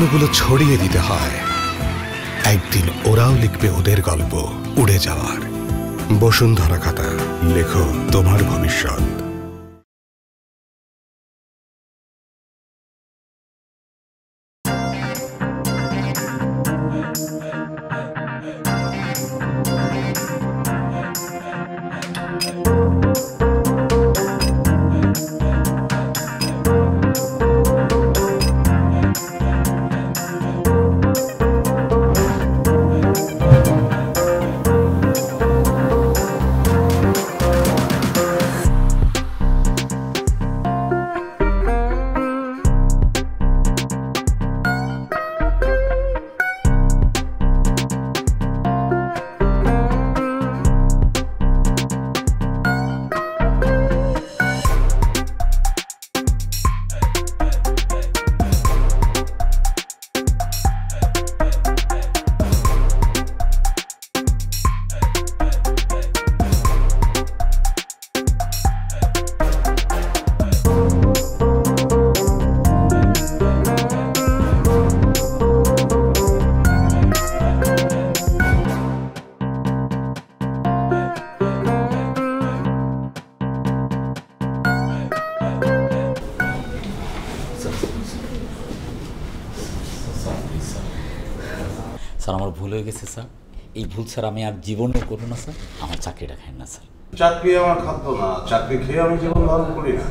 প্রশ্নগুলো ছড়িয়ে দিতে হয়। একদিন ওরাও লিখবে ওদের গল্প উড়ে যাওয়ার। বসুন্ধরা খাতা, লেখো তোমার ভবিষ্যৎ। ভুল স্যার আমি আর জীবনেও করব না স্যার আমার চাকরিটা খাই না স্যার। চাকরি আমার খাদ্য না চাকরি খেয়ে আমি জীবন ধারণ করি না।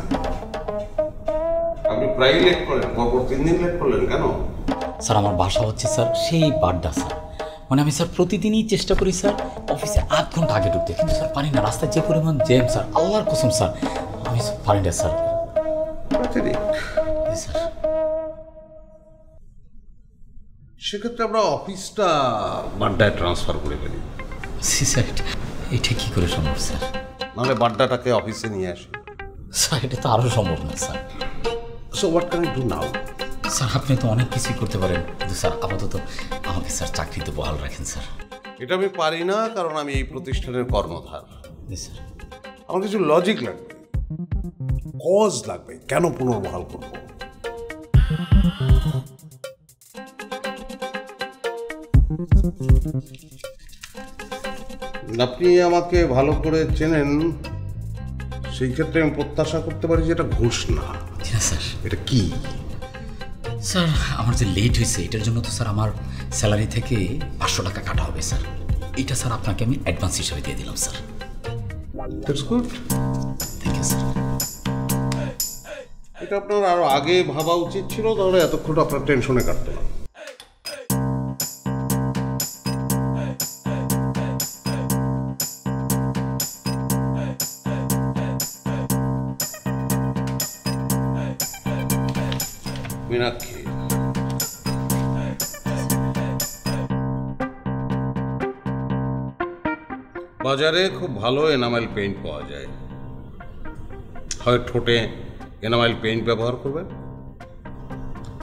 আপনি প্রায় লেট করেন পরপর তিন দিন লেট করলেন কেন? স্যার আমার বাসা হচ্ছে স্যার সেই বাড্ডা স্যার। মানে আমি স্যার প্রতিদিনই চেষ্টা করি স্যার অফিসে আধ ঘণ্টা আগে ঢুকতে। কিন্তু স্যার পারি না রাস্তায় যে পরিমাণ জ্যাম স্যার আল্লাহর কসম স্যার আমি পারি না স্যার। স্যার সেক্ষেত্রে আমরা অফিসটা বাড্ডায় ট্রান্সফার করে ফেলি। সি স্যার এটা কী করে সম্ভব স্যার? নাহলে বাড্ডাটাকে অফিসে নিয়ে আসি। স্যার এটা তো আরও সম্ভব না sir. So what can do now sir আপনি তো অনেক কিছুই করতে পারেন। কিন্তু স্যার আপাতত আমাকে স্যার চাকরিতে বহাল রাখেন স্যার। এটা আমি পারি না কারণ আমি এই প্রতিষ্ঠানের কর্ণধার। জি স্যার। আমার কিছু লজিক লাগবে। কজ লাগবে। কেন পুনর্বহাল করব? আপনি আমাকে ভালো করে চেনেন সেই ক্ষেত্রে আমি প্রত্যাশা করতে পারি যে এটা ঘুষ না। স্যার। এটা কি? স্যার আমার যে লেট হয়েছে এটার জন্য তো স্যার আমার স্যালারি থেকে পাঁচশো টাকা কাটা হবে স্যার। এটা স্যার আপনাকে আমি অ্যাডভান্স হিসেবে দিয়ে দিলাম sir. That's good thank you sir এটা আপনার আরও আগে ভাবা উচিত ছিল তাহলে এতক্ষণ আপনার টেনশনে কাটতো না বাজারে খুব ভালো এনামাইল পেইন্ট পাওয়া যায়। হয় ঠোঁটে এনামাইল পেইন্ট ব্যবহার করবেন।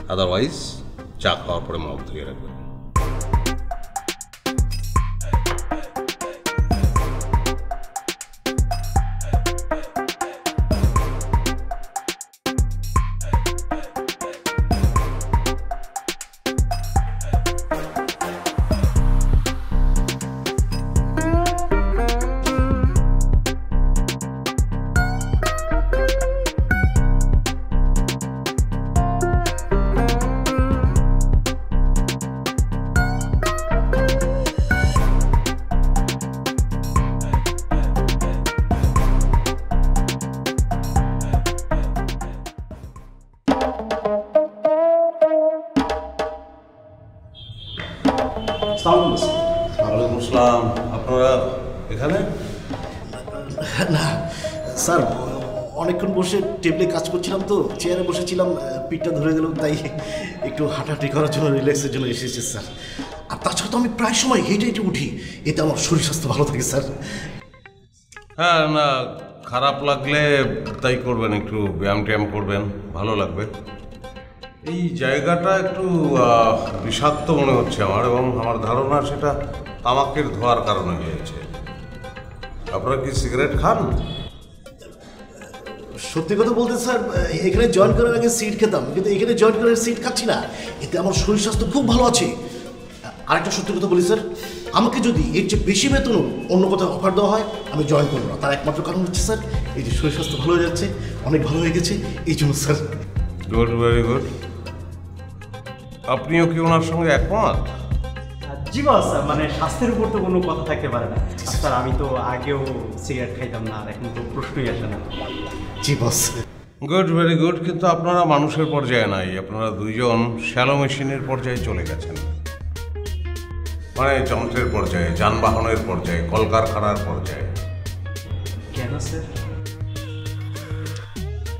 আদারওয়াইজ চা খাওয়ার পরে মগ ধুয়ে রাখবেন। বসে টেবিলে কাজ করছিলাম তো চেয়ারে বসেছিলাম পিঠটা ধরে গেলাম তাই একটু হাঁটাহাঁটি করার জন্য রিল্যাক্সের জন্য এসেছি স্যার আর তাছাড়া তো আমি প্রায় সময় হেঁটে হেঁটে উঠি, এতে আমার শরীর স্বাস্থ্য ভালো থাকে স্যার হ্যাঁ না, খারাপ লাগলে তাই করবেন, একটু ব্যায়াম ট্যায়াম করবেন, ভালো লাগবে। এই জায়গাটা একটু বিষাক্ত মনে হচ্ছে আমার, এবং আমার ধারণা সেটা তামাকের ধোয়ার কারণে হয়েছে। আপনারা কি সিগারেট খান? সত্যি কথা বলতে স্যার, এখানে জয়েন করার আগে সিট খেতাম, কিন্তু এখানে জয়েন করার সিট খাচ্ছি না। এতে আমার শরীর স্বাস্থ্য খুব ভালো আছে। আরেকটা সত্যি কথা বলি স্যার, আমাকে যদি এর চেয়ে বেশি বেতন অন্য কোথাও অফার দেওয়া হয়, আমি জয়েন করব না। তার একমাত্র কারণ হচ্ছে স্যার, এই যে শরীর স্বাস্থ্য ভালো হয়ে যাচ্ছে, অনেক ভালো হয়ে গেছে, এই জন্য স্যার। গুড ভেরি গুড আপনিও কি ওনার সঙ্গে একমত? জি বস মানে স্বাস্থ্যের উপর তো কোনো কথা থাকতে পারে না। স্যার আমি তো আগেও সিগারেট খাইতাম না আর এখন তো প্রশ্নই আসে না। জি বস। গুড ভেরি গুড কিন্তু আপনারা মানুষের পর্যায়ে নাই। আপনারা দুইজন শ্যালো মেশিনের পর্যায়ে চলে গেছেন। মানে যন্ত্রের পর্যায়ে যানবাহনের পর্যায়ে কলকারখানার পর্যায়ে। কেন স্যার?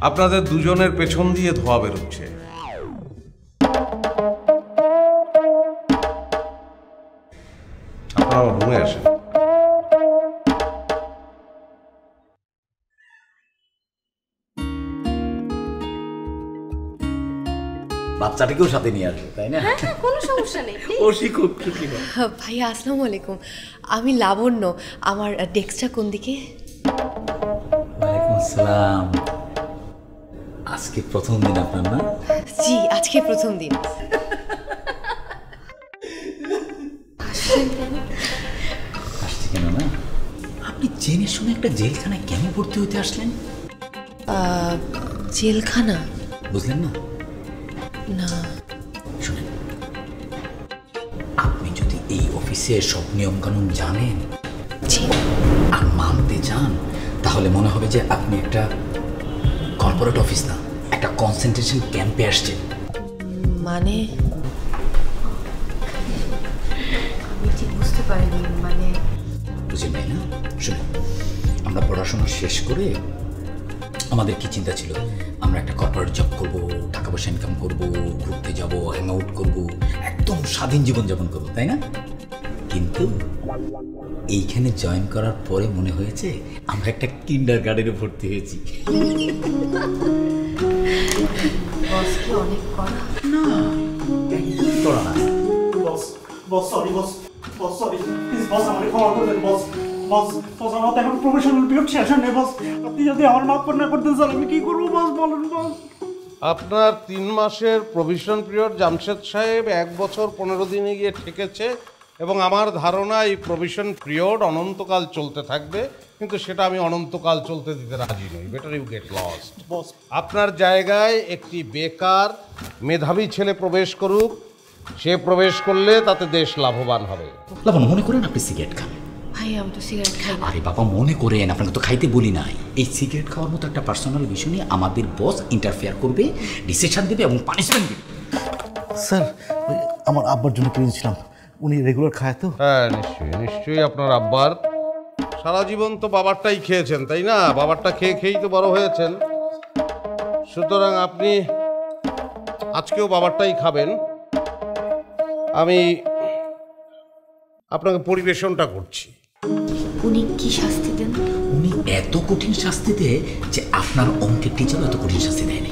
আপনাদের দুজনের পেছন দিয়ে ধোয়া বেরোচ্ছে। বাচ্চাটাকেও সাথে নিয়ে আসবে তাই না? হ্যাঁ হ্যাঁ কোনো সমস্যা নেই ও শিখুক। ভাইয়া আসসালামু আলাইকুম। আমি লাবণ্য আমার ডেস্কটা কোন দিকে? ওয়ালাইকুম আসসালাম। আজকে প্রথম দিন আপনার না? জি আজকে প্রথম দিন। আসছে কেন না? আপনি জেনে শুনে একটা জেলখানায় কেন ভর্তি হতে আসলেন? আহ, জেলখানা? বুঝলেন না? না। শুনেন আপনি যদি এই অফিসের সব নিয়মকানুন জানেন আর মানতে চান তাহলে মনে হবে যে আপনি একটা কর্পোরেট অফিস না একটা কনসেন্ট্রেশন ক্যাম্পে আসছেন। মানে? বুঝতে পারিনি মানে? না? আমরা পড়াশোনা শেষ করে আমাদের কি চিন্তা ছিল? আমরা একটা কর্পোরেট জব করব টাকা পয়সা ইনকাম করব ঘুরতে যাব হ্যাং আউট করব একদম স্বাধীন জীবন জীবনযাপন করব তাই না? কিন্তু এইখানে জয়েন করার পরে মনে হয়েছে আমরা একটা কিন্ডার গার্ডেনে ভর্তি হয়েছি। বস কি অনেক করা একদম করা না। Boss boss sorry boss boss sorry please boss আমাকে ক্ষমা করে দেন বস বস বস আমার তো এখন প্রফেশনাল পিরিয়ড শেষ হয়নি বস। আপনি যদি আমার মাফ না করতেন স্যার আমি কি করব বস? বলুন বস। আপনার তিন মাসের প্রভিশন পিরিয়ড জামশেদ সাহেব এক বছর পনেরো দিনে গিয়ে ঠেকেছে এবং আমার ধারণা এই প্রভিশন পিরিয়ড অনন্তকাল চলতে থাকবে কিন্তু সেটা আমি অনন্তকাল চলতে দিতে রাজি নই। বেটার ইউ গেট লস্ট আপনার জায়গায় একটি বেকার মেধাবী ছেলে প্রবেশ করুক সে প্রবেশ করলে তাতে দেশ লাভবান হবে। লাবণ মনে করেন আপনি সিগারেট খান। ভাই আমি তো সিগারেট খাই আরে বাবা মনে করেন আপনাকে তো খাইতে বলি নাই। এই সিগারেট খাওয়ার মতো একটা পার্সোনাল বিষয় নিয়ে আমাদের বস ইন্টারফেয়ার করবে ডিসিশন দেবে এবং পানিশমেন্ট দেবে। স্যার আমার আব্বার জন্য কিনেছিলাম উনি রেগুলার খায় তো। হ্যাঁ নিশ্চয়ই নিশ্চয়ই আপনার আব্বার। সারা জীবন তো বাবারটাই খেয়েছেন তাই না? বাবারটা খেয়ে খেয়েই তো বড় হয়েছেন। সুতরাং আপনি আজকেও বাবারটাই খাবেন। আমি আপনাকে পরিবেশনটা করছি। উনি কি শাস্তি দেন? উনি এত কঠিন শাস্তি দেয় যে আপনার অঙ্কের টিচারও এত কঠিন শাস্তি দেয়নি।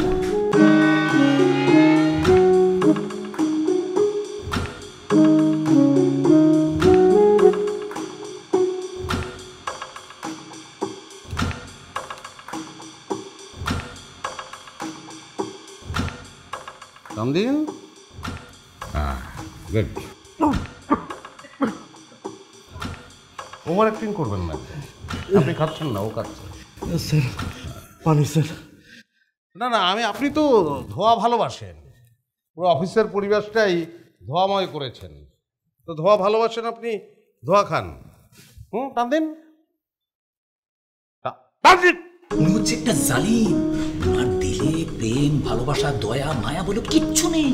ওভার অ্যাক্টিং করবেন না? আপনি খাচ্ছেন না ও খাচ্ছে। স্যার পানি স্যার। না না আমি আপনি তো ধোয়া ভালোবাসেন। পুরো অফিসের পরিবেশটাই ধোয়াময় করেছেন। তো ধোয়া ভালোবাসেন আপনি ধোয়া খান। হুম টান দিন। উনি হচ্ছে একটা জালিম। ওনার দিলে প্রেম ভালোবাসা দয়া মায়া বলে কিচ্ছু নেই।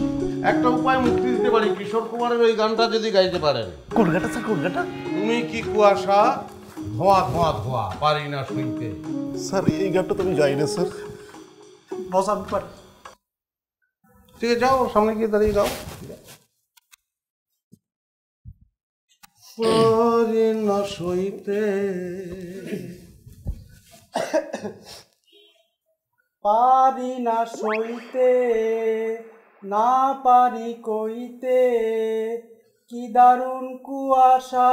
একটা উপায় মুক্তি দিতে পারি কিশোর কুমারের ওই গানটা যদি গাইতে পারেন। কলকাতা স্যার কলকাতা তুমি কি কুয়াশা? ধোয়া ধোয়া ধোয়া পারি না শুইতে। স্যার এই গানটা তো আমি যাই না স্যার। বস আমি পারি। ঠিক আছে যাও সামনে গিয়ে দাঁড়িয়ে গাও পারি না সইতে পারি না সইতে না পারি কইতে। কি দারুণ কুয়াশা,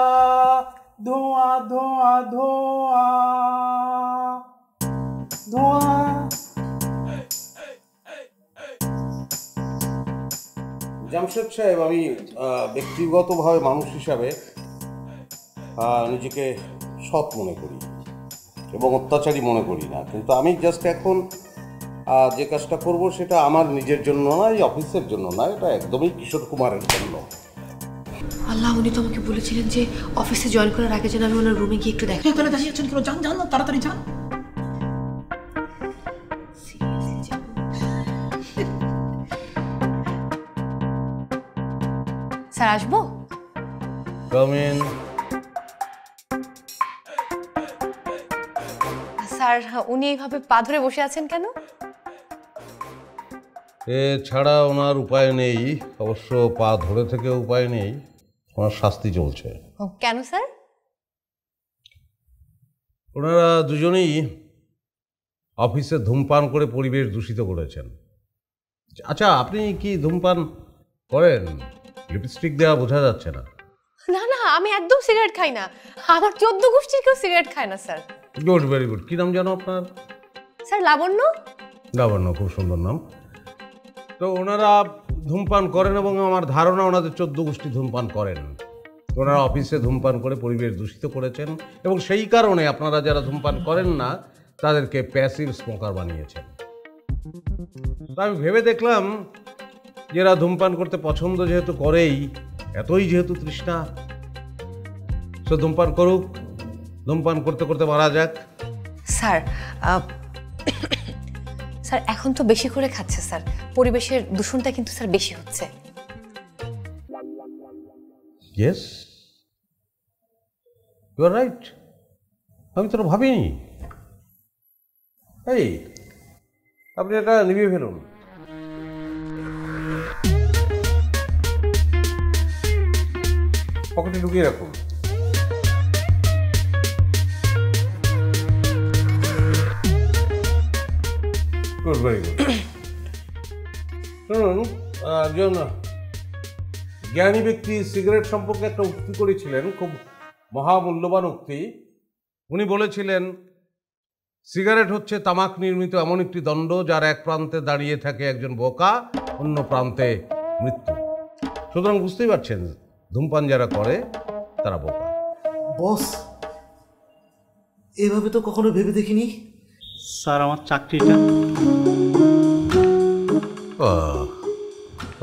ধোঁয়া ধোঁয়া ধোঁয়া। ধোঁয়া। জামশেদ সাহেব, আমি ব্যক্তিগতভাবে মানুষ হিসাবে নিজেকে সৎ মনে করি এবং অত্যাচারী মনে করি না। কিন্তু আমি জাস্ট এখন যে কাজটা করব সেটা আমার নিজের জন্য না এই অফিসের জন্য না এটা একদমই কিশোর কুমারের জন্য। আল্লাহ উনি তো আমাকে বলেছিলেন যে অফিসে জয়েন করার আগে যেন আমি ওনার রুমে গিয়ে একটু দেখা তাহলে দাঁড়িয়ে আছেন কেন? যান যান না, তাড়াতাড়ি যান। স্যার আসব? কামিন স্যার উনি এইভাবে পা ধরে বসে আছেন কেন? এ ছাড়া ওনার উপায় নেই অবশ্য পা ধরে থেকে উপায় নেই ওনার শাস্তি চলছে। কেন স্যার? ওনারা দুজনেই অফিসে ধূমপান করে পরিবেশ দূষিত করেছেন। আচ্ছা আপনি কি ধূমপান করেন? লিপস্টিক দেওয়া বোঝা যাচ্ছে না। না না আমি একদম সিগারেট খাই না। আমার চোদ্দ গোষ্ঠীর কেউ সিগারেট খায় না স্যার। Good very good. কী নাম জানো আপনার? স্যার লাবণ্য। লাবণ্য খুব সুন্দর নাম। তো ওনারা ধূমপান করেন এবং আমার ধারণা ওনাদের চোদ্দ গোষ্ঠী ধূমপান করেন। ওনারা অফিসে ধূমপান করে পরিবেশ দূষিত করেছেন এবং সেই কারণে আপনারা যারা ধূমপান করেন না, তাদেরকে প্যাসিভ স্মোকার বানিয়েছেন। তো আমি ভেবে দেখলাম যে এরা ধূমপান করতে পছন্দ যেহেতু করেই, এতই যেহেতু তৃষ্ণা। সে ধূমপান করুক, ধূমপান করতে করতে মারা যাক। স্যার স্যার, এখন তো বেশি করে খাচ্ছে, স্যার। পরিবেশের দূষণটা কিন্তু, স্যার, বেশি হচ্ছে। ইয়েস ইউ আর রাইট আমি তো ভাবিনি। এই, আপনি এটা নিভিয়ে ফেলুন। পকেটে ঢুকিয়ে রাখুন। ভেরি গুড শুনুন, একজন জ্ঞানী ব্যক্তি সিগারেট সম্পর্কে একটা উক্তি করেছিলেন, খুব মহামূল্যবান উক্তি। উনি বলেছিলেন, সিগারেট হচ্ছে তামাক নির্মিত এমন একটি দণ্ড যার এক প্রান্তে দাঁড়িয়ে থাকে একজন বোকা, অন্য প্রান্তে মৃত্যু। সুতরাং বুঝতেই পারছেন, ধূমপান যারা করে, তারা বোকা। বস, এভাবে তো কখনো ভেবে দেখিনি। স্যার আমার চাকরিটা। আহ,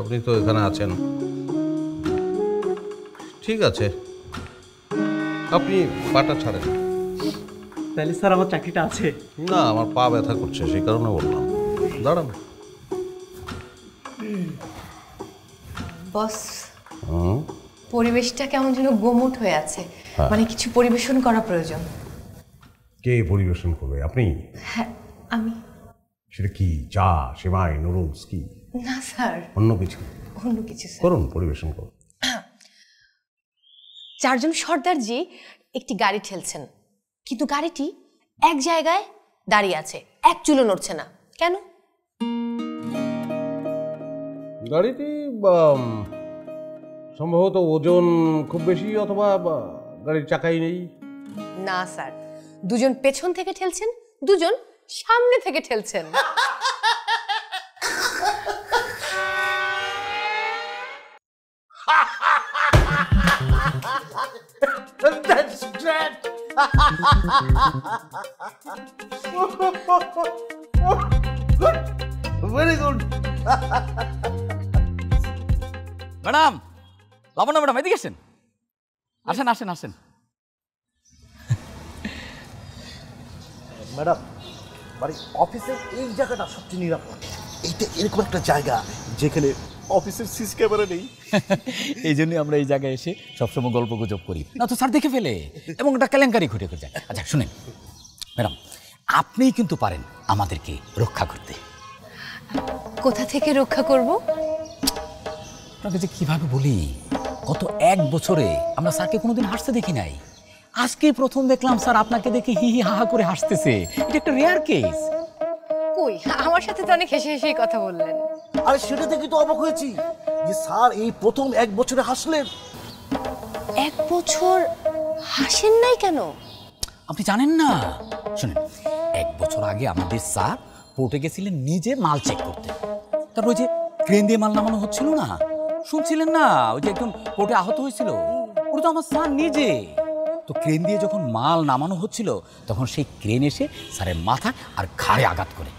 আপনি তো এখানে আছেন। ঠিক আছে। আপনি পাটা ছাড়েন। তাহলে স্যার আমার চাকরিটা আছে। না আমার পা ব্যথা করছে সেই কারণে বললাম। দাঁড়ান। বস হুম? পরিবেশটা কেমন যেন গোমট হয়ে আছে। মানে কিছু পরিবেশন করা প্রয়োজন। কে পরিবেশন করবে? আপনি? হ্যাঁ আমি। সেটা কি? চা সেমাই নুডলস কি? না স্যার। অন্য কিছু? অন্য কিছু স্যার। করুন পরিবেশন করুন। চারজন সর্দারজি একটি গাড়ি ঠেলছেন। কিন্তু গাড়িটি এক জায়গায় দাঁড়িয়ে আছে এক চুলো নড়ছে না। কেন? গাড়িটি সম্ভবত ওজন খুব বেশি অথবা গাড়ির চাকাই নেই? না স্যার। দুজন পেছন থেকে ঠেলছেন দুজন সামনে থেকে ঠেলছেন। ম্যাডাম লাবণ্য ম্যাডাম এদিকে আসেন। আসেন আসেন আসেন। ম্যাডাম বাড়ি অফিসের এই জায়গাটা সবচেয়ে নিরাপদ। এইটা এরকম একটা জায়গা যেখানে অফিসের সিসি ক্যামেরা নেই। এই জন্যই আমরা এই জায়গায় এসে সবসময় গল্প গুজব করি। না তো স্যার দেখে ফেলে। এবং একটা কেলেঙ্কারি ঘটে যায়। আচ্ছা শুনেন। ম্যাডাম আপনিই কিন্তু পারেন আমাদেরকে রক্ষা করতে। কোথা থেকে রক্ষা করব? আপনাকে যে কীভাবে বলি গত এক বছরে আমরা স্যারকে কোনোদিন হাসতে দেখি নাই। আজকে প্রথম দেখলাম স্যার আপনাকে দেখে হি হি হা হা করে হাসতেছে। এটা একটা রেয়ার কেস কই? আমার সাথে তো অনেক হেসে হেসেই কথা বললেন। আরে সেটা দেখে তো অবাক হয়েছি যে স্যার এই প্রথম এক বছরে হাসলেন। এক বছর হাসেন নাই কেন? আপনি জানেন না? শুনেন এক বছর আগে আমাদের স্যার পোর্টে গেছিলেন নিজে মাল চেক করতে। তারপর ওই যে ক্রেন দিয়ে মাল নামানো হচ্ছিল না? শুনছিলেন না? ওই যে একজন কোর্টে আহত হয়েছিল। ওটা তো আমার স্যার নিজে। তো ক্রেন দিয়ে যখন মাল নামানো হচ্ছিল তখন সেই ক্রেন এসে স্যারের মাথা আর ঘাড়ে আঘাত করে।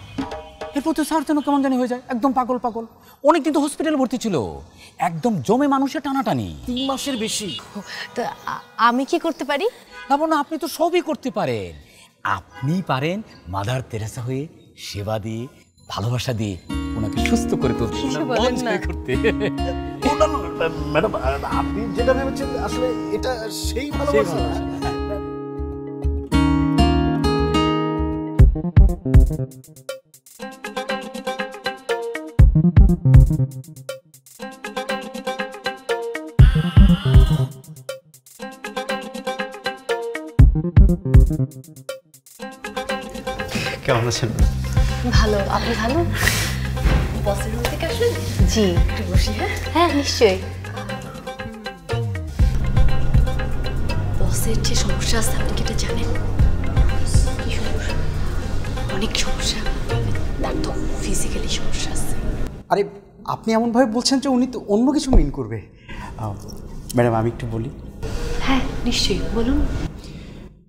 এরপর তো স্যার যেন কেমন জানি হয়ে যায় একদম পাগল পাগল। অনেক দিন তো হসপিটালে ভর্তি ছিল একদম জমে মানুষের টানাটানি। তিন মাসের বেশি। তো আমি কি করতে পারি? না না আপনি তো সবই করতে পারেন। আপনি পারেন মাদার তেরেসা হয়ে সেবা দিয়ে ভালোবাসা দিয়ে ওনাকে সুস্থ করে তুলতে। কিছু মন ম্যাডাম আপনি যেটা ভেবেছেন আসলে এটা সেই ভালোবাসা। কেমন আছেন? ভালো আপনি ভালো? বসের রুম থেকে আসলেন? জি। একটু বসি হ্যাঁ? হ্যাঁ নিশ্চয়ই। বসের যে সমস্যা আছে আপনি কি এটা জানেন? কি সমস্যা? অনেক সমস্যা। একদম ফিজিক্যালি সমস্যা আছে। আরে আপনি এমনভাবে বলছেন যে উনি তো অন্য কিছু মিন করবে। ম্যাডাম আমি একটু বলি। হ্যাঁ নিশ্চয়ই বলুন।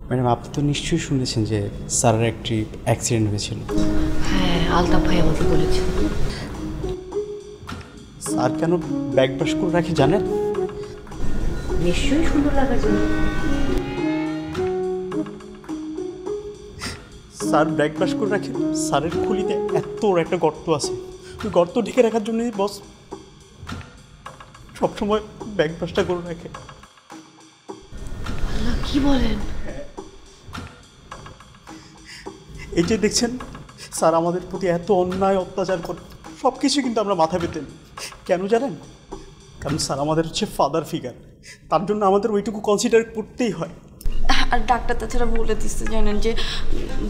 ম্যাডাম আপনি তো নিশ্চয়ই শুনেছেন যে স্যারের একটি অ্যাক্সিডেন্ট হয়েছিল। হ্যাঁ আলতাফ ভাই আমাকে বলেছেন স্যার কেন ব্যাগ ব্রাশ করে রাখি জানেন? নিশ্চয়ই সুন্দর লাগার জন্য স্যার ব্যাগ ব্রাশ করে রাখে স্যারের খুলিতে এত একটা গর্ত আছে। ওই গর্ত ঢেকে রাখার জন্যই বস সবসময় ব্যাগ ব্রাশটা করে রাখে। কি বলেন? এই যে দেখছেন স্যার আমাদের প্রতি এত অন্যায় অত্যাচার করে সব কিছু কিন্তু আমরা মাথা পেতেন কেন জানেন? কারণ স্যার আমাদের হচ্ছে ফাদার ফিগার তার জন্য আমাদের ওইটুকু কনসিডার করতেই হয়। আর ডাক্তার তাছাড়া বলে দিচ্ছে জানেন যে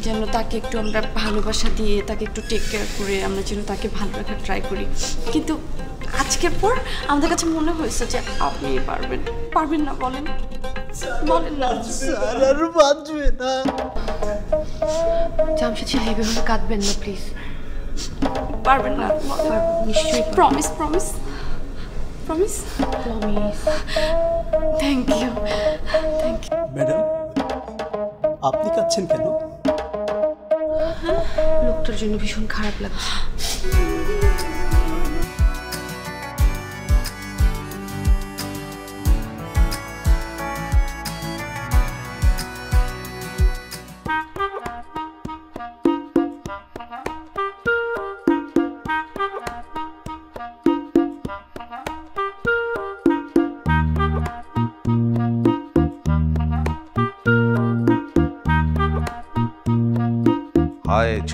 যেন তাকে একটু আমরা ভালোবাসা দিয়ে তাকে একটু টেক কেয়ার করে আমরা যেন তাকে ভালো রাখার ট্রাই করি। কিন্তু আজকের পর আমাদের কাছে মনে হয়েছে যে আপনি পারবেন। পারবেন না বলেন। বলেন না। স্যার আর বাঁচবে না। জামশেদ সাহেব এভাবে কাঁদবেন না প্লিজ পারবেন না। নিশ্চয়ই promise promise promise promise thank you thank you madam আপনি কাচ্ছেন কেন? লোকটার জন্য ভীষণ খারাপ লাগছে।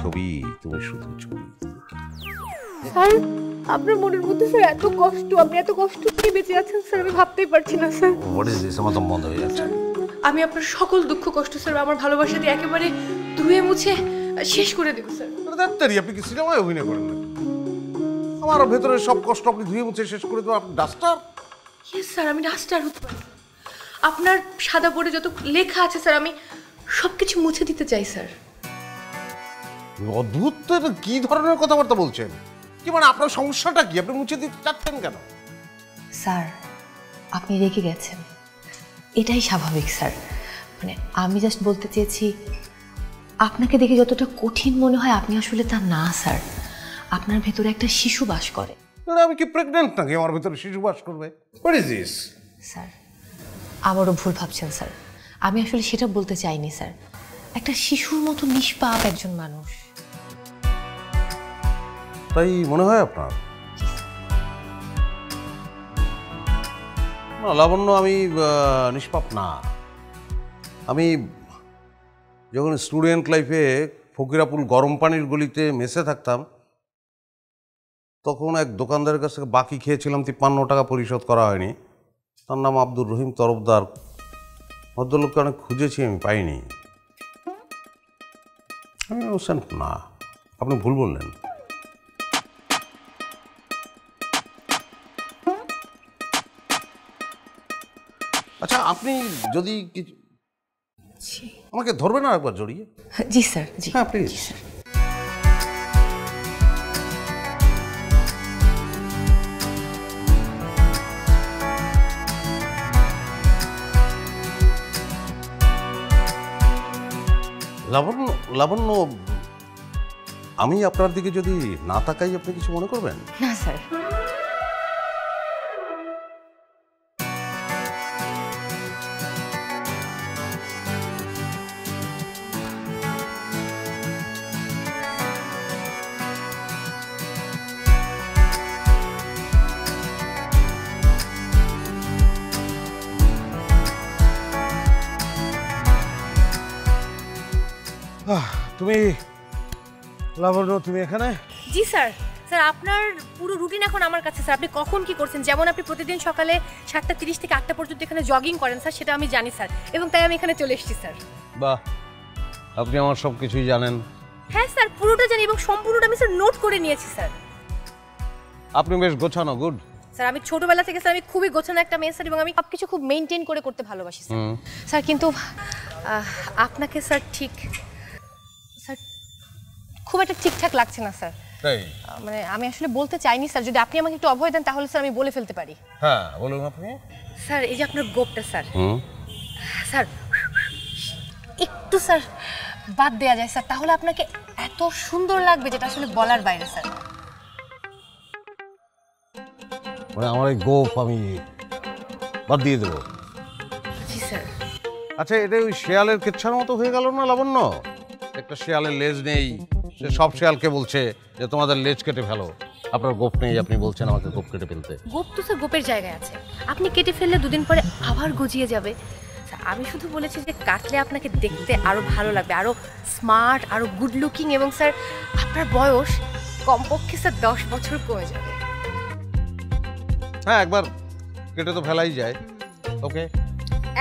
ছবি তুমি শুধু ছবি। স্যার আপনার মনের মধ্যে স্যার এত কষ্ট আপনি এত কষ্ট নিয়ে বেঁচে আছেন স্যার আমি ভাবতেই পারছি না স্যার। হোয়াট ইজ দিস আমার তো বন্ধ হয়ে যাচ্ছে। আমি আপনার সকল দুঃখ কষ্ট স্যার আমার ভালোবাসা দিয়ে একেবারে ধুয়ে মুছে শেষ করে দেবো স্যার। ডাক্তারি আপনি কি সিনেমায় অভিনয় করেন না আমার ভেতরে সব কষ্ট আপনি ধুয়ে মুছে শেষ করে দেবো। আপনি ডাস্টার? ইয়েস স্যার আমি ডাস্টার হতে পারি। আপনার সাদা বোর্ডে যত লেখা আছে স্যার আমি সব কিছু মুছে দিতে চাই স্যার। অদ্ভুত তো এটা কি ধরনের কথাবার্তা বলছেন? কি মানে আপনার সমস্যাটা কি? আপনি মুছে দিতে চাচ্ছেন কেন? স্যার আপনি রেগে গেছেন। এটাই স্বাভাবিক স্যার। মানে আমি জাস্ট বলতে চেয়েছি আপনাকে দেখে যতটা কঠিন মনে হয় আপনি আসলে তা না স্যার। আপনার ভেতরে একটা শিশু বাস করে। আমি কি প্রেগনেন্ট নাকি? আমার ভেতরে শিশু বাস করবে। হোয়াট ইজ দিস স্যার আমারও ভুল ভাবছেন স্যার। আমি আসলে সেটা বলতে চাইনি স্যার। একটা শিশুর মতো নিষ্পাপ একজন মানুষ। তাই মনে হয় আপনার? না লাবণ্য আমি নিষ্পাপ না। আমি যখন স্টুডেন্ট লাইফে ফকিরাপুল গরম পানির গলিতে মেসে থাকতাম তখন এক দোকানদারের কাছ থেকে বাকি খেয়েছিলাম তিপ্পান্ন টাকা পরিশোধ করা হয়নি। তার নাম আব্দুর রহিম তরফদার। ভদ্রলোককে অনেক খুঁজেছি আমি পাইনি। আমি হোসেন না। আপনি ভুল বললেন। আচ্ছা আপনি যদি কিছু আমাকে ধরবে না একবার জড়িয়ে? জি স্যার জি। হ্যাঁ প্লিজ লাবণ্য? লাবণ্য আমি আপনার দিকে যদি না তাকাই আপনি কিছু মনে করবেন? না স্যার। লাবণ্য তুমি এখানে? জি স্যার। স্যার আপনার পুরো রুটিন এখন আমার কাছে স্যার। আপনি কখন কি করছেন? যেমন আপনি প্রতিদিন সকালে সাতটা তিরিশ থেকে আটটা পর্যন্ত এখানে জগিং করেন স্যার সেটা আমি জানি স্যার। এবং তাই আমি এখানে চলে এসেছি স্যার। বাহ। আপনি আমার সব কিছুই জানেন। হ্যাঁ স্যার পুরোটা জানি এবং সম্পূর্ণটা আমি স্যার নোট করে নিয়েছি স্যার। আপনি বেশ গোছানো গুড স্যার আমি ছোটবেলা থেকে স্যার আমি খুবই গোছানো একটা মেয়ে স্যার এবং আমি সব কিছু খুব মেনটেন করে করতে ভালোবাসি স্যার। স্যার কিন্তু আপনাকে স্যার ঠিক খুব একটা ঠিকঠাক লাগছে না স্যার। মানে আমি আসলে বলতে চাইনি স্যার। যদি আপনি আমাকে একটু অভয় দেন তাহলে স্যার আমি বলে ফেলতে পারি। হ্যাঁ বলুন আপনি। স্যার এই যে আপনার গোপটা স্যার। স্যার একটু স্যার বাদ দেওয়া যায় স্যার। তাহলে আপনাকে এত সুন্দর লাগবে যেটা আসলে বলার বাইরে স্যার। মানে আমার এই গোপ আমি বাদ দিয়ে দেবো। জি স্যার। আচ্ছা এটা ওই শেয়ালের কেচ্ছার মতো হয়ে গেল না লাবণ্য? একটা শেয়ালের লেজ নেই। সে সব শেয়ালকে বলছে যে তোমাদের লেজ কেটে ফেলো। আপনার গোপ নেই আপনি বলছেন আমাকে গোপ কেটে ফেলতে। গোপ তো স্যার গোপের জায়গায় আছে। আপনি কেটে ফেললে দুদিন পরে আবার গজিয়ে যাবে। আমি শুধু বলেছি যে কাটলে আপনাকে দেখতে আরও ভালো লাগবে আরও স্মার্ট আরও গুড লুকিং এবং স্যার আপনার বয়স কমপক্ষে স্যার দশ বছর কমে যাবে। হ্যাঁ একবার কেটে তো ফেলাই যায়। ওকে?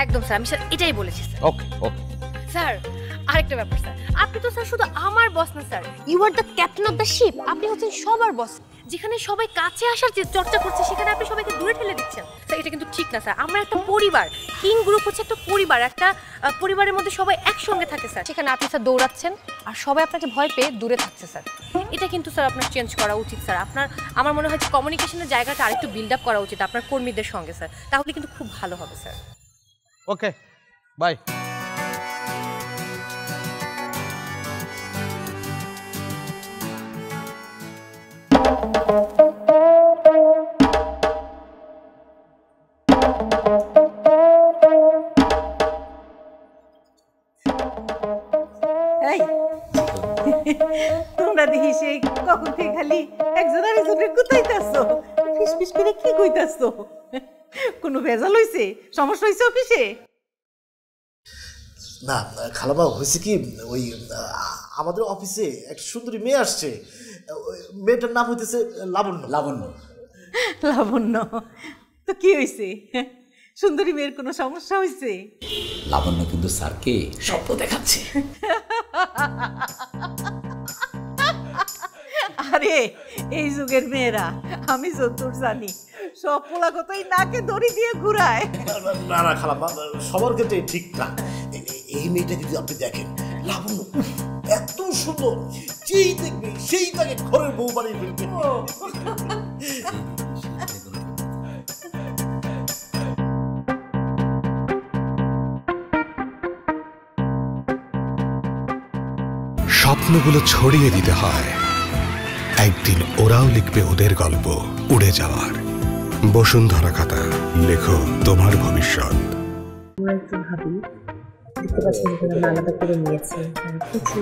একদম স্যার আমি স্যার এটাই বলেছি স্যার। ওকে ওকে। স্যার আরেকটা ব্যাপার স্যার। আপনি তো স্যার শুধু আমার বস না sir. You are the captain of the ship আপনি হচ্ছেন সবার বস যেখানে সবাই কাছে আসার যে চর্চা করছে সেখানে আপনি সবাইকে দূরে ঠেলে দিচ্ছেন। স্যার এটা কিন্তু ঠিক না স্যার। আমরা একটা পরিবার। কিং গ্রুপ হচ্ছে একটা পরিবার একটা পরিবারের মধ্যে সবাই একসঙ্গে থাকে স্যার। সেখানে আপনি স্যার দৌড়াচ্ছেন আর সবাই আপনাকে ভয় পেয়ে দূরে থাকছে স্যার। এটা কিন্তু স্যার আপনার চেঞ্জ করা উচিত স্যার। আপনার আমার মনে হয় যে কমিউনিকেশনের জায়গাটা আরেকটু বিল্ড আপ করা উচিত আপনার কর্মীদের সঙ্গে স্যার। তাহলে কিন্তু খুব ভালো হবে স্যার। ওকে বাই সমস্যা হয়েছে অফিসে? না খালামা হয়েছে কি ওই আমাদের অফিসে একটা সুন্দরী মেয়ে আসছে। ওই মেয়েটার নাম হইতেছে লাবণ্য। লাবণ্য। লাবণ্য। তো কি হয়েছে সুন্দরী মেয়ের কোনো সমস্যা হয়েছে লাবণ্য কিন্তু স্যারকে স্বপ্ন দেখাচ্ছে। আরে এই যুগের মেয়েরা আমি যতদূর জানি। সব পোলা কতই নাকে দড়ি দিয়ে ঘুরায়। না না সবার ক্ষেত্রে ঠিক না এই মেয়েটা যদি আপনি দেখেন লাবণ্য এত সুন্দর যেই দেখবে সেই তাকে ঘরের বউ বানিয়ে ফেলবে। স্বপ্নগুলো ছড়িয়ে দিতে হয়। একদিন ওরাও লিখবে ওদের গল্প উড়ে যাওয়ার। বসুন্ধরা খাতা লেখো তোমার ভবিষ্যৎ। একটু ভাবি দেখতে পাচ্ছেন এখানে আমি আলাদা করে নিয়েছি। আর কিছু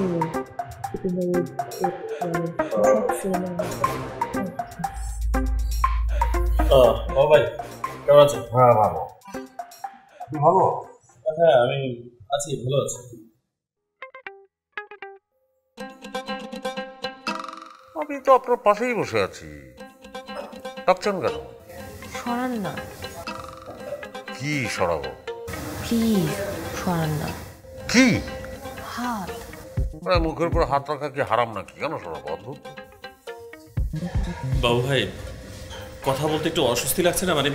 ভাই কেমন আছেন? হ্যাঁ ভালো। ভালো? হ্যাঁ আমি আছি ভালো আছি। আমি তো আপনার পাশেই বসে আছি। ডাকছেন কেন? সরান না। কি সরাবো? প্লিজ সরান না। কি? হাত। মানে মুখের উপর হাত রাখা কি হারাম নাকি? কেন সরাবো? অদ্ভুত। বাবু ভাই কথা বলতে একটু অস্বস্তি লাগছে না? মানে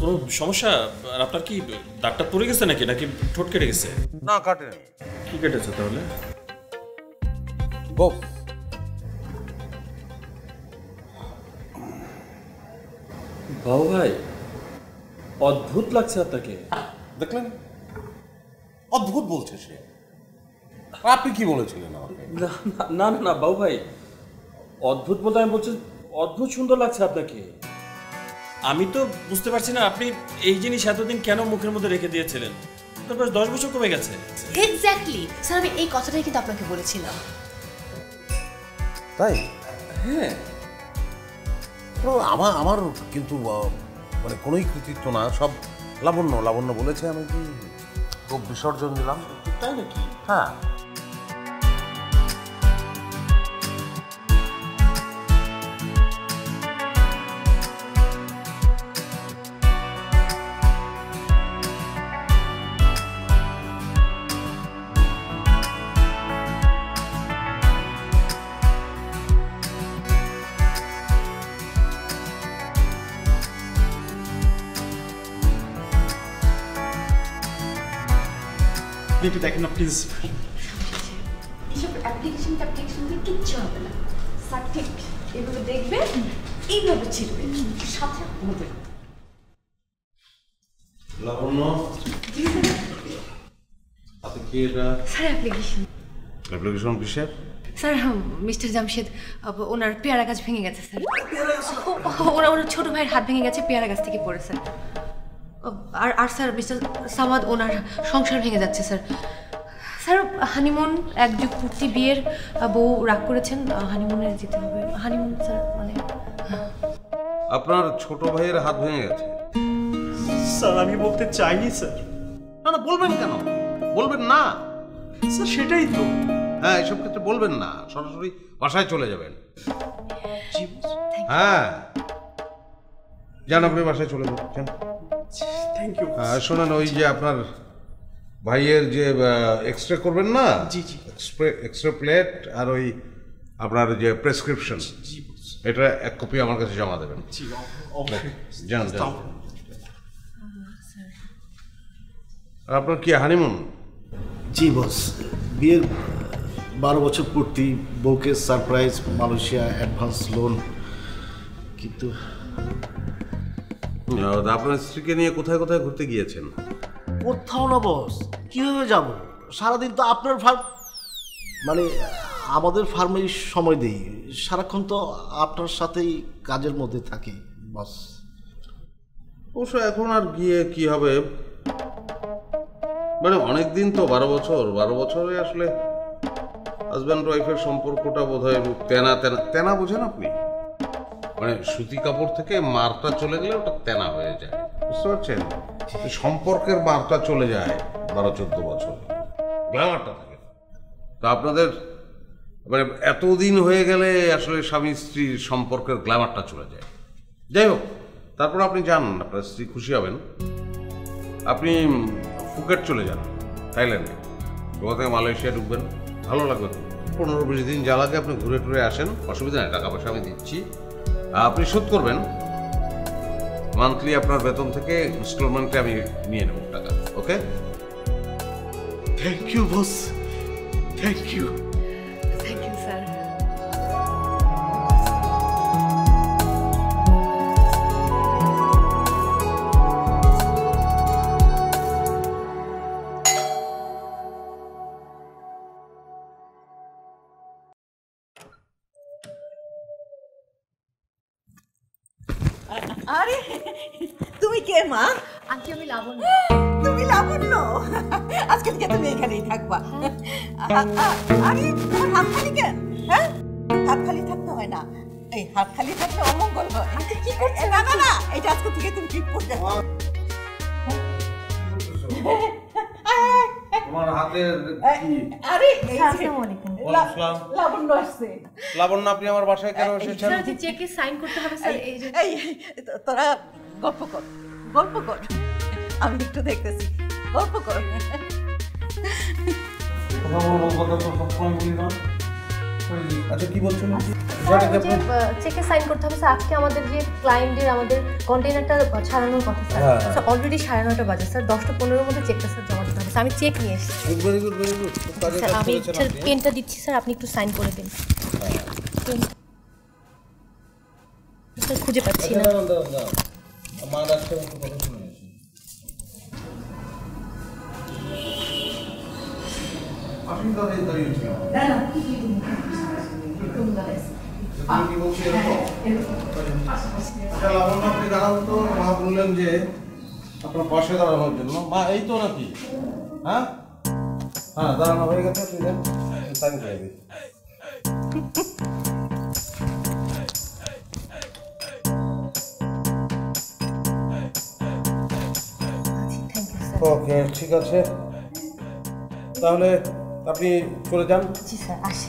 কোনো সমস্যা? আর আপনার কি দাগটা পড়ে গেছে নাকি? নাকি ঠোঁট কেটে গেছে? না কাটেনি। কি কেটেছে তাহলে? গোপ বাবু ভাই অদ্ভুত লাগছে আপনাকে। দেখলেন? অদ্ভুত বলছে সে। আপনি কি বলেছিলেন আমাকে? না না- না বাবু ভাই অদ্ভুত বলতে আমি বলছি অদ্ভুত সুন্দর লাগছে আপনাকে। আমি তো বুঝতে পারছি না আপনি এই জিনিস এতদিন কেন মুখের মধ্যে রেখে দিয়েছিলেন? তারপর দশ বছর কমে গেছে। এক্স্যাক্টলি স্যার আমি এই কথাটাই কিন্তু আপনাকে বলেছিলাম। তাই? হ্যাঁ। আমার আমার কিন্তু মানে কোনোই কৃতিত্ব না সব লাবণ্য লাবণ্য বলেছে আমি কি খুব বিসর্জন দিলাম? তাই নাকি? হ্যাঁ। একটু দেখেন না প্লিজ এসব অ্যাপ্লিকেশন অ্যাপ্লিকেশন দিয়ে কিচ্ছু হবে না। স্যার ঠিক দেখবে এইভাবে ছিড়বে। সাথে হবে। লাবণ্য? হাতে কি এটা? স্যার অ্যাপ্লিকেশন অ্যাপ্লিকেশন কিসের? স্যার মিস্টার জামশেদ ওনার পেয়ারা গাছ ভেঙে গেছে স্যার। ওনার ওনার ছোট ভাইয়ের হাত ভেঙে গেছে পেয়ারা গাছ থেকে পড়ে স্যার আর আর স্যার মিস্টার সামাদ ওনার সংসার ভেঙে যাচ্ছে স্যার। স্যার হানিমুন এক যুগ পূর্তি বিয়ের বউ রাগ করেছেন হানিমুনে যেতে হবে। হানিমুন স্যার মানে আপনার ছোট ভাইয়ের হাত ভেঙে গেছে। স্যার আমি বলতে চাইনি স্যার। না না বলবেন কেন? বলবেন না। স্যার সেটাই তো। হ্যাঁ এসব ক্ষেত্রে বলবেন না। সরাসরি বাসায় চলে যাবেন। হ্যাঁ। যান আপনি বাসায় চলে যান। থ্যাংক ইউ শোনেন ওই যে আপনার ভাইয়ের যে এক্স রে করবেন না? জি, জি। এক্স রে প্লেট আর ওই আপনার যে প্রেসক্রিপশন এটা এক কপি আমার কাছে জমা দেবেন। জি অবশ্যই। যান যান আর আপনার কি হানিমুন জি বস। বিয়ের বারো বছর পূর্তি বউকে সারপ্রাইজ মালয়েশিয়া অ্যাডভান্স লোন কিন্তু আপনার স্ত্রীকে নিয়ে কোথায় কোথায় ঘুরতে গিয়েছেন? কোথাও না বস কীভাবে যাব? সারাদিন তো আপনার ফার্ম মানে আমাদের ফার্মেই সময় দিই। সারাক্ষণ তো আপনার সাথেই কাজের মধ্যে থাকি বস। অবশ্য এখন আর গিয়ে কি হবে? মানে অনেক দিন তো বারো বছর। বারো বছরে আসলে হাজব্যান্ড ওয়াইফের সম্পর্কটা বোধ হয় তেনা তেনা তেনা বোঝেন আপনি? মানে সুতি কাপড় থেকে মারটা চলে গেলে ওটা তেনা হয়ে যায়। বুঝতে পারছেন? সম্পর্কের মারটা চলে যায় বারো চোদ্দ বছর। গ্ল্যামারটা থাকে। তো আপনাদের মানে এতদিন হয়ে গেলে আসলে স্বামী স্ত্রীর সম্পর্কের গ্ল্যামারটা চলে যায়। যাই হোক, তারপর আপনি যান, আপনার স্ত্রী খুশি হবেন। আপনি ফুকেট চলে যান, থাইল্যান্ডে। গোয়া থেকে মালয়েশিয়া ঢুকবেন। ভালো লাগবে। পনেরো বিশ দিন যা লাগে আপনি ঘুরে টুরে আসেন। অসুবিধা নেই, টাকা পয়সা আমি দিচ্ছি। আপনি শোধ করবেন। মান্থলি আপনার বেতন থেকে ইনস্টলমেন্টে আমি নিয়ে নেব টাকা okay thank you boss thank you আরে তোমার হাত খালি কেন হ্যাঁ হাত খালি থাকতে হয় না এই হাত খালি থাকলে অমঙ্গল হয় কি করছে না না না এটা আজকে থেকে তুমি ঠিক করতে তোমার হাতের আরে আসসালামু। আলাইকুম। লাবণ্য আসছে। লাবণ্য আপনি আমার বাসায় কেন এসেছেন? স্যার চেকে সাইন করতে হবে স্যার এই যে। তোরা গল্প কর গল্প কর। আমি একটু দেখতেছি। গল্প কর। আচ্ছা কি বলছেন স্যার ওই যে চেকে সাইন করতে হবে স্যার আজকে আমাদের যে ক্লায়েন্টের আমাদের ছাড়ানোর কথা স্যার হ্যাঁ, স্যার অলরেডি সাড়ে নটা বাজে স্যার দশটা পনেরোর মধ্যে চেকটা স্যার জমা দিতে হবে। আমি চেক নিয়ে এসেছি। Very good very good sir আমি স্যার পেনটা দিচ্ছি স্যার আপনি একটু সাইন করে দিন। স্যার খুঁজে পাচ্ছি না। মা কথা শুনে তুমি কি বলছি আচ্ছা লাবণ্য আপনি দাঁড়ান তো মা বললেন যে আপনার পাশে দাঁড়ানোর জন্য মা এই তো নাকি হ্যাঁ হ্যাঁ দাঁড়ানো হয়ে গেছে দেন ওকে ঠিক আছে তাহলে আপনি চলে যান। জি স্যার আসি।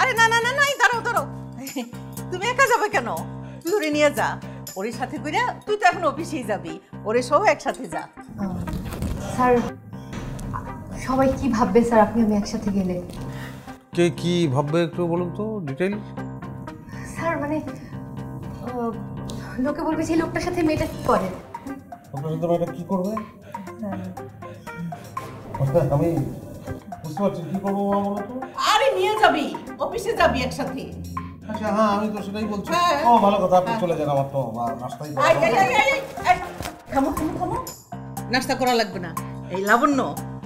আরে না না না না দাঁড়াও দাঁড়াও। তুমি একা যাবে কেন? তুই ওরে নিয়ে যা। ওর সাথে করে তুই তো এখন অফিসেই যাবি। ওরে সহ একসাথে যা। স্যার সবাই কি ভাববে স্যার আপনি আমি একসাথে গেলে? কে কি ভাববে একটু বলুন তো ডিটেইল স্যার মানে লোকে বলবে যে লোকটার সাথে মেয়েটা কি করে? আপনার সাথে এটা কি করবে? আমি বুঝতে পারছি কি করব মা বলো তো? আরে নিয়ে যাবি অফিসে যাবি একসাথে। আচ্ছা হ্যাঁ আমি তো সেটাই বলছি। হ্যাঁ। ও ভালো কথা আপনি চলে যান আমার তো নাস্তাই নাস্তা করা লাগবে না। এই লাবণ্য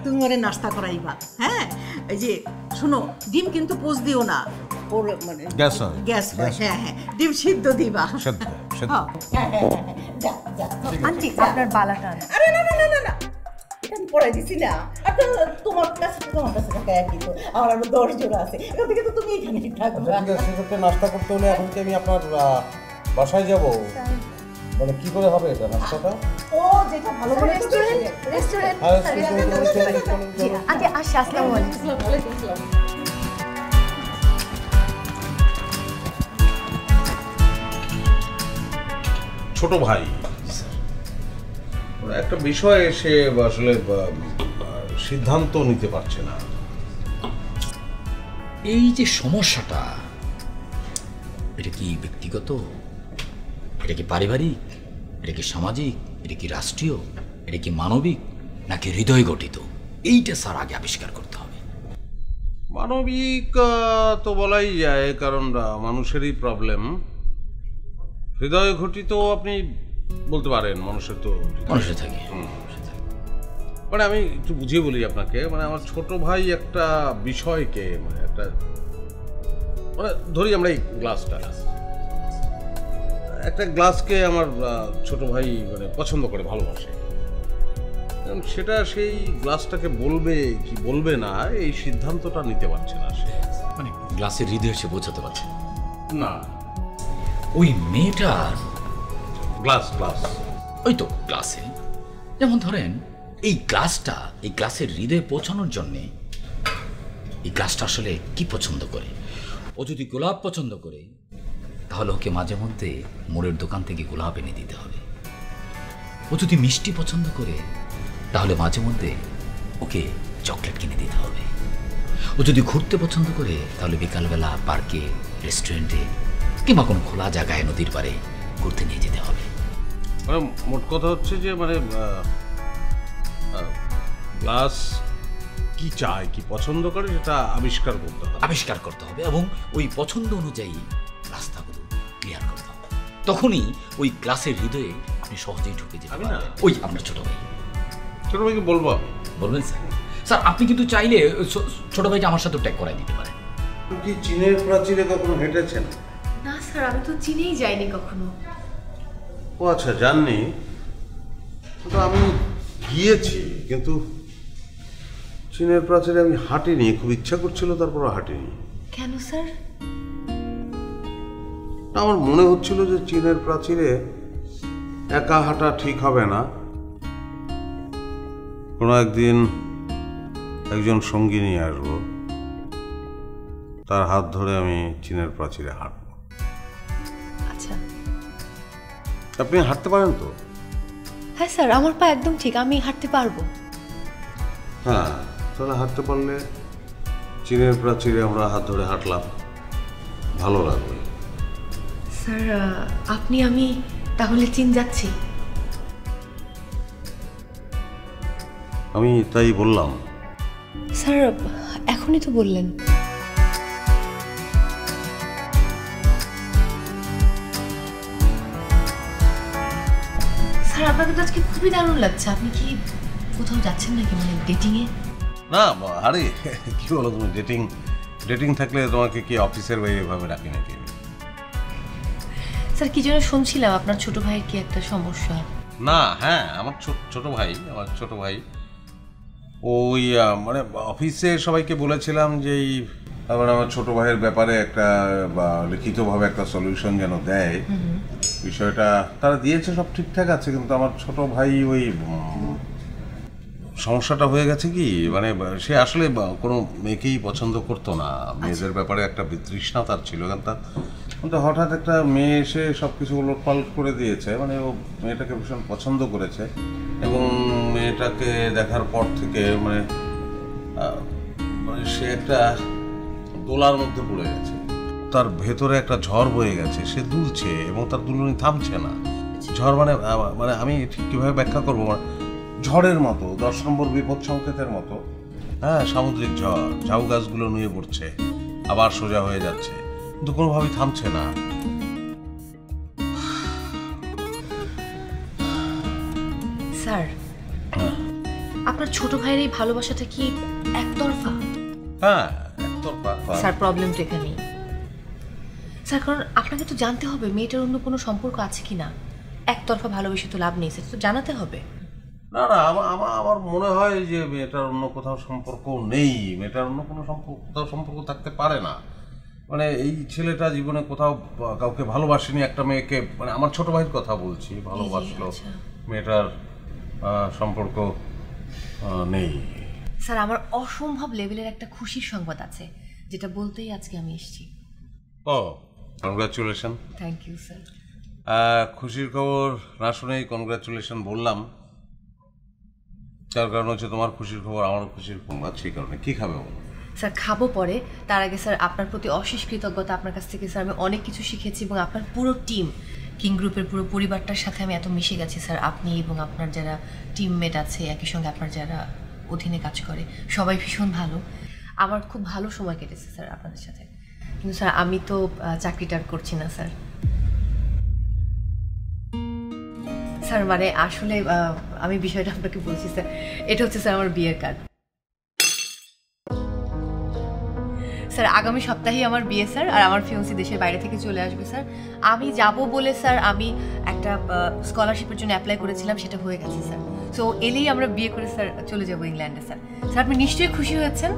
তুমি ওরে নাস্তা করাইবা হ্যাঁ? এই যে শোনো ডিম কিন্তু পোজ দিও না। ওর মানে গ্যাস হয়। গ্যাস হয় হ্যাঁ। হ্যাঁ ডিম সিদ্ধ দিবা। সেদ্ধ সেদ্ধ। হ্যাঁ, হ্যাঁ, হ্যাঁ, হ্যাঁ, যা, যা। আন্টি আপনার বালাটা আরে না না না না। আমি পড়াই দিছি না। আর তো তোমার কাছে তোমার কাছে টাকা একই তো। আমার আরও দশ জোড়া আছে। এখান থেকে তো তুমি এখানেই থাকবা। আচ্ছা, সেক্ষেত্রে নাস্তা করতে হলে এখন কি আমি আপনার বাসায় যাব? মানে কি করে হবে এটা নাস্তাটা? ও যেটা ভালো মনে করছ রেস্টুরেন্ট রেস্টুরেন্ট হ্যাঁ, জি, চলুন। আন্টি আসি আসসালামু আলাইকুম ছোট ভাই একটা বিষয়ে সে আসলে সিদ্ধান্ত নিতে পারছে না। এই যে সমস্যাটা এটা কি ব্যক্তিগত? এটা কি পারিবারিক? এটা কি সামাজিক? এটা কি রাষ্ট্রীয়? এটা কি মানবিক? নাকি হৃদয় গঠিত? এইটা স্যার আগে আবিষ্কার করতে হবে। মানবিক তো বলাই যায় কারণ মানুষেরই প্রবলেম হৃদয় ঘটিত আপনি বলতে পারেন মানুষের তো মানুষের থাকে। মানে আমি একটু বুঝিয়ে বলি আপনাকে মানে আমার ছোট ভাই একটা বিষয়কে মানে একটা মানে ধরি আমরা এই গ্লাসটা। একটা গ্লাসকে আমার ছোট ভাই মানে পছন্দ করে ভালোবাসে। সেটা সেই গ্লাসটাকে বলবে কি বলবে না এই সিদ্ধান্তটা নিতে পারছে না সে। মানে গ্লাসের হৃদয় সে বোঝাতে পারছে না। না। ওই মেয়েটার গ্লাস গ্লাস। ওই তো গ্লাসে। যেমন ধরেন, এই গ্লাসটা, এই গ্লাসের হৃদয়ে পৌঁছানোর জন্যে এই গ্লাসটা আসলে কি পছন্দ করে? ও যদি গোলাপ পছন্দ করে, তাহলে ওকে মাঝে মধ্যে মোড়ের দোকান থেকে গোলাপ এনে দিতে হবে। ও যদি মিষ্টি পছন্দ করে, তাহলে মাঝে মধ্যে ওকে চকলেট কিনে দিতে হবে। ও যদি ঘুরতে পছন্দ করে, তাহলে বিকালবেলা পার্কে, রেস্টুরেন্টে কিংবা কোনো খোলা জায়গায় নদীর পাড়ে ঘুরতে নিয়ে যেতে মানে মোট কথা হচ্ছে যে মানে গ্লাস কি চায় কি পছন্দ করে সেটা আবিষ্কার করতে হবে। আবিষ্কার করতে হবে এবং ওই পছন্দ অনুযায়ী রাস্তাগুলো ক্লিয়ার করতে হবে। তখনই ওই ক্লাসের হৃদয়ে আপনি সহজেই ঢুকে যেতে। পারবেন। ওই আপনার ছোট ভাই। ছোট ভাইকে বলব বলবেন স্যার। স্যার আপনি কিন্তু চাইলে ছোট ভাইকে আমার সাথে ট্যাগ করাই দিতে পারেন। কি চীনের প্রাচীরে কখনো হেঁটেছেন? না স্যার আমি তো চিনেই যাইনি কখনো। ও আচ্ছা জাননি? কিন্তু আমি গিয়েছি কিন্তু চীনের প্রাচীরে আমি হাঁটিনি খুব ইচ্ছা করছিল তারপর হাঁটিনি। কেন স্যার? আমার মনে হচ্ছিল যে চীনের প্রাচীরে একা হাঁটা ঠিক হবে না। কোনো একদিন একজন সঙ্গী নিয়ে আসব তার হাত ধরে আমি চীনের প্রাচীরে হাঁটব আপনি হাঁটতে পারেন তো? হ্যাঁ স্যার আমার পা একদম ঠিক আমি হাঁটতে পারব। হ্যাঁ তাহলে হাঁটতে পারলে চীনের প্রাচীরে আমরা হাত ধরে হাঁটলাম। ভালো লাগবে। স্যার আপনি আমি তাহলে চীন যাচ্ছি। আমি তাই বললাম। স্যার এখনই তো বললেন। স্যার আপনাকে তো আজকে খুবই দারুণ লাগছে। আপনি কি কোথাও যাচ্ছেন নাকি মানে ডেটিংয়ে না আরে কি বলো তুমি ডেটিং ডেটিং থাকলে তোমাকে কি অফিসের বাইরে এভাবে ডাকি নাকি? স্যার কি যেন শুনছিলাম আপনার ছোট ভাইয়ের কি একটা সমস্যা? না হ্যাঁ আমার ছোট- ছোট ভাই আমার ছোট ভাই। ওই মানে অফিসে সবাইকে বলেছিলাম যে এই আবার আমার ছোট ভাইয়ের ব্যাপারে একটা লিখিতভাবে একটা সলিউশন যেন দেয়। বিষয়টা তারা দিয়েছে, সব ঠিকঠাক আছে, কিন্তু আমার ছোট ভাই ওই সমস্যাটা হয়ে গেছে কি মানে সে আসলে কোনো মেয়েকেই পছন্দ করতো না। মেয়েদের ব্যাপারে একটা বিতৃষ্ণা তার ছিল, কারণ তার, কিন্তু হঠাৎ একটা মেয়ে এসে সব কিছু পাল্ট করে দিয়েছে মানে ও মেয়েটাকে ভীষণ পছন্দ করেছে, এবং মেয়েটাকে দেখার পর থেকে মানে মানে সে একটা দোলার মধ্যে পড়ে গেছে। তার ভেতরে একটা ঝড় বয়ে গেছে সে দুলছে এবং তার দুলুনি থামছে না। ঝড় মানে মানে আমি ঠিক কীভাবে ব্যাখ্যা করব? মানে ঝড়ের মতো দশ নম্বর বিপদ সংকেতের মতো। হ্যাঁ সামুদ্রিক ঝড় ঝাউ গাছগুলো নুয়ে পড়ছে আবার সোজা হয়ে যাচ্ছে কিন্তু কোনোভাবেই থামছে না। স্যার আপনার ছোট ভাইয়ের এই ভালোবাসাটা কি একতরফা? হ্যাঁ একতরফা। স্যার প্রবলেমটা এখানেই। স্যার কারণ আপনাকে তো জানতে হবে মেয়েটার অন্য কোনো সম্পর্ক আছে কি না একতরফা ভালোবেসে তো লাভ নেই স্যার তো জানাতে হবে। না না আমার আমার আমার মনে হয় যে মেয়েটার অন্য কোথাও সম্পর্ক নেই। মেয়েটার অন্য কোনো সম্পর্ক কোথাও সম্পর্ক থাকতে পারে না। মানে এই ছেলেটা জীবনে কোথাও কাউকে ভালোবাসেনি একটা মেয়েকে মানে আমার ছোট ভাইয়ের কথা বলছি ভালোবাসলো। আচ্ছা। মেয়েটার সম্পর্ক নেই। স্যার আমার অসম্ভব লেভেলের একটা খুশির সংবাদ আছে যেটা বলতেই আজকে আমি এসেছি। ও কনগ্রাচুলেশন থ্যাংক ইউ স্যার খুশির খবর না শুনেই কনগ্রাচুলেশন বললাম। যার কারণ হচ্ছে তোমার খুশির খবর আমার খুশির সংবাদ সেই কারণে। কি খাবে স্যার খাব পরে। তার আগে স্যার আপনার প্রতি অশেষ কৃতজ্ঞতা। আপনার কাছ থেকে স্যার আমি অনেক কিছু শিখেছি এবং আপনার পুরো টিম কিং গ্রুপের পুরো পরিবারটার সাথে আমি এত মিশে গেছি স্যার আপনি এবং আপনার যারা টিমমেট আছে একই সঙ্গে আপনার যারা অধীনে কাজ করে সবাই ভীষণ ভালো। আমার খুব ভালো সময় কেটেছে স্যার আপনাদের সাথে। কিন্তু স্যার আমি তো আহ, চাকরিটা আর করছি না স্যার। স্যার মানে আসলে আমি বিষয়টা আপনাকে বলছি স্যার। এটা হচ্ছে স্যার আমার বিয়ের কার্ড। স্যার আগামী সপ্তাহেই আমার বিয়ে স্যার আর আমার ফিয়ন্সি দেশের বাইরে থেকে চলে আসবে স্যার। আমি যাব বলে স্যার আমি একটা স্কলারশিপের জন্য অ্যাপ্লাই করেছিলাম সেটা হয়ে গেছে স্যার। সো এলেই আমরা বিয়ে করে স্যার চলে যাব ইংল্যান্ডে স্যার। স্যার আপনি নিশ্চয়ই খুশি হয়েছেন?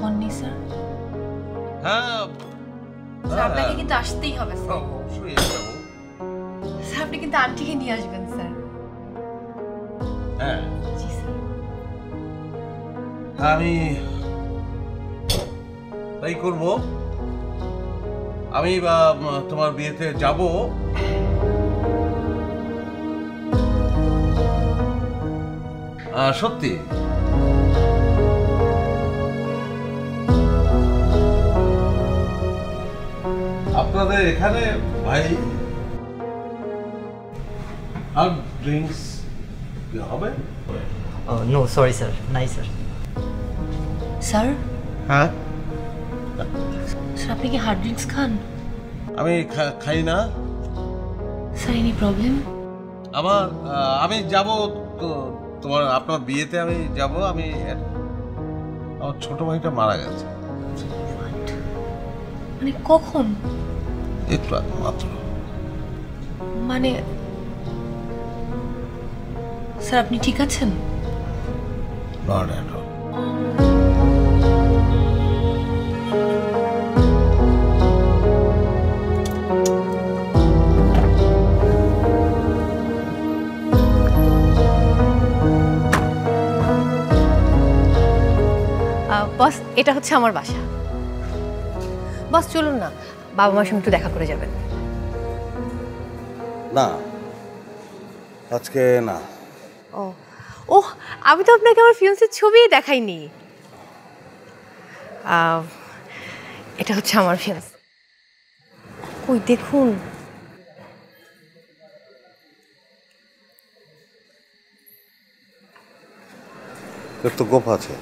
হননি স্যার। হ্যাঁ। আপনাকে কিন্তু আসতেই হবে স্যার অবশ্যই যাব। স্যার আপনি কিন্তু আন্টিকে নিয়ে আসবেন স্যার হ্যাঁ। জি স্যার আমি তাই করব। আমি বা তোমার বিয়েতে যাব। সত্যি? আপনাদের এখানে? ভাই আর ড্রিঙ্কস হবে? নো সরি স্যার নাই স্যার স্যার হ্যাঁ? স্যার আপনি কি হার্ড ড্রিঙ্কস খান? আমি খা- খাই না। স্যার এনি প্রবলেম আমার আমি যাব তো তোমার আপনার বিয়েতে আমি যাব আমি আমার ছোট ভাইটা মারা গেছে। মানে কখন? একটু আগে মাত্র। মানে স্যার আপনি ঠিক আছেন? নট অ্যাট অল বস এটা হচ্ছে আমার বাসা। বস চলুন না। বাবা মার সঙ্গে একটু দেখা করে যাবেন। না। আজকে না। ও। ওহ আমি তো আপনাকে আমার ফিয়ন্সের ছবিই দেখাইনি। এটা হচ্ছে আমার ফিয়ন্স ওই দেখুন। তো গোপ আছে।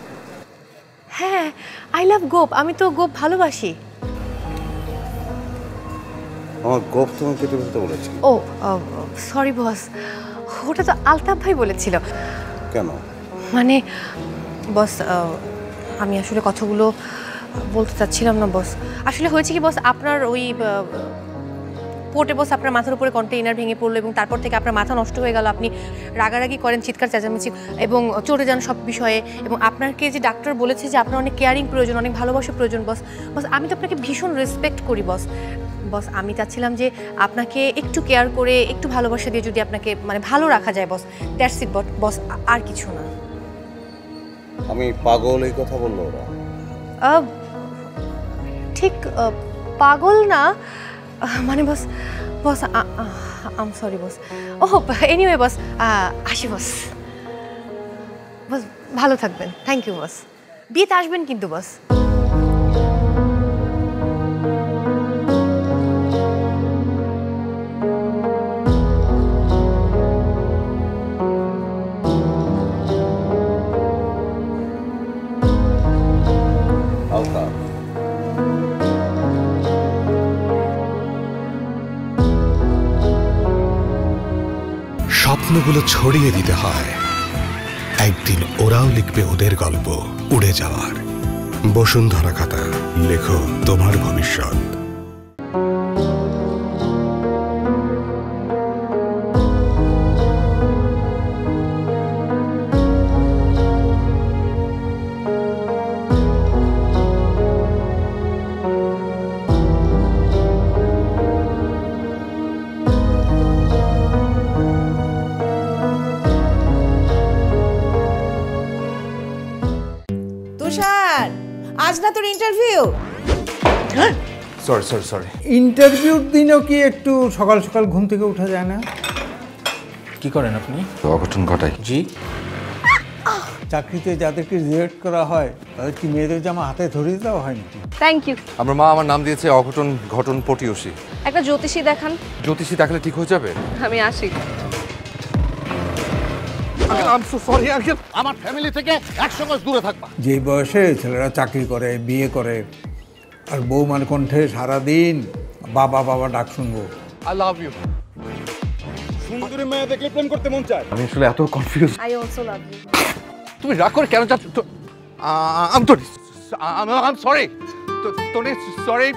হ্যাঁ আই লাভ গোপ। আমি তো গোপ ভালোবাসি। আমার গোপ তুমি কেটে ফেলতে বলেছি ও সরি বস ওটা তো আলতাফ ভাই বলেছিল। কেন? মানে বস আমি আসলে কথাগুলো বলতে চাচ্ছিলাম না বস আসলে হয়েছে কি বস আপনার ওই পোর্টে বস আপনার মাথার উপরে কন্টেইনার ভেঙে পড়ল এবং তারপর থেকে আপনার মাথা নষ্ট হয়ে গেল। আপনি রাগারাগি করেন চিৎকার চেঁচামেচি এবং চটে যান সব বিষয়ে। এবং আপনাকে যে ডাক্তার বলেছে যে আপনার অনেক কেয়ারিং প্রয়োজন অনেক ভালোবাসা প্রয়োজন বস বস আমি তো আপনাকে ভীষণ রেসপেক্ট করি বস বস আমি চাচ্ছিলাম যে আপনাকে একটু কেয়ার করে একটু ভালোবাসা দিয়ে যদি আপনাকে মানে ভালো রাখা যায় বস দ্যাটস ইট বস আর কিছু না। আমি পাগল এই কথা বলল ওরা। ঠিক পাগল না মানে boss boss um sorry boss. ও এনিওয়ে বস আসি বস। বস ভালো থাকবেন। Thank you boss. বিয়েতে আসবেন কিন্তু বস। স্বপ্নগুলো ছড়িয়ে দিতে হয়। একদিন ওরাও লিখবে ওদের গল্প, উড়ে যাওয়ার। বসুন্ধরা খাতা, লেখো তোমার ভবিষ্যৎ। ইন্টারভিউ? সরি সরি সরি ইন্টারভিউর দিনও কি একটু সকাল সকাল ঘুম থেকে ওঠা যায় না? কি করেন আপনি? অঘটন ঘটাই। জি। চাকরিতে যাদেরকে রিজেক্ট করা হয় তাদের কি মেয়েদের জামা হাতে ধরিয়ে দেওয়া হয় নাকি? থ্যাংক ইউ আমার মা আমার নাম দিয়েছে অঘটন ঘটন পটিয়সী। একটা জ্যোতিষী দেখান। জ্যোতিষী দেখালে ঠিক হয়ে যাবে? আমি আসি। Sorry uncle. আমার ফ্যামিলি থেকে একসঙ্গে দূরে থাকবা। যে বয়সে ছেলেরা চাকরি করে বিয়ে করে আর বৌমার কণ্ঠে সারাদিন বাবা বাবা ডাক শুনব। আই লাভ ইউ সুন্দরী মেয়ে দেখলে প্রেম করতে মন চায়। আমি আসলে এত confuse I also love you তুমি রাগ করে কেন যাচ্ছ? আম তো আম সরি সরি